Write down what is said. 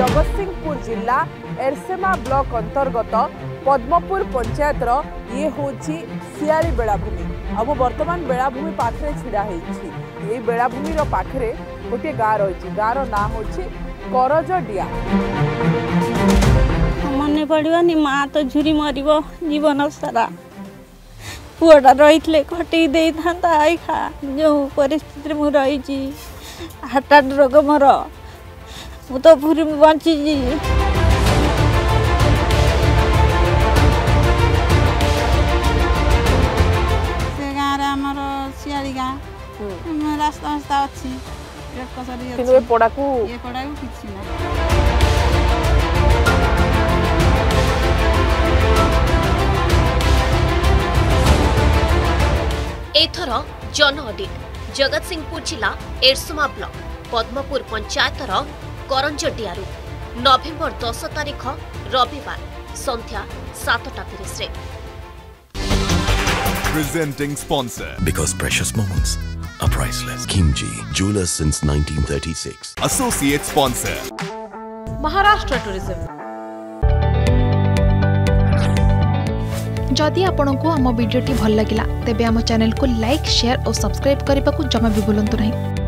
जगत सिंहपुर जिला एरसेमा ब्लक अंतर्गत पद्मपुर पंचायत ये हूँ सियाली बेलाभूमि आम बर्तमान बेलाभूमि पाखे ढाई ये बेलाभूमि पाखे गोटे गाँ रही गाँव ना हूँ करजडिया मन पड़ी माँ तो झुरी मर जीवन सारा पुआटा रही कटे था आई खा जो पार्थित मुझे रही हटात रोग मोर ମୁଁ ତ ପୁରୀ ବଞ୍ଚିଛି ସେ ଗାଁରେ ଆମର ଶିଆଳି ଗାଁ ରାସ୍ତା ରାସ୍ତା ଅଛି କିନ୍ତୁ ଏ ପଡ଼ାକୁ ଏ ଏଥର ଜନ ଅଡିଟ୍ ଜଗତସିଂହପୁର ଜିଲ୍ଲା ଏରସୁମା ବ୍ଲକ ପଦ୍ମପୁର ପଞ୍ଚାୟତର କରଞ୍ଜଡିଆରୁ ନଭେମ୍ବର दस ତାରିଖ रविवार संध्या सतटा तीस Presenting sponsor. Because precious moments are priceless. Kimji Jewelers since 1936. Associate sponsor. Maharashtra Tourism. जदि आपण ଯଦି ଆପଣଙ୍କୁ ଆମ ଭିଡ଼ିଓଟି ଭଲ ଲାଗିଲା चेल को लाइक शेयर और सब्सक्राइब करने को जमा भी ଭୁଲନ୍ତୁ ନାହିଁ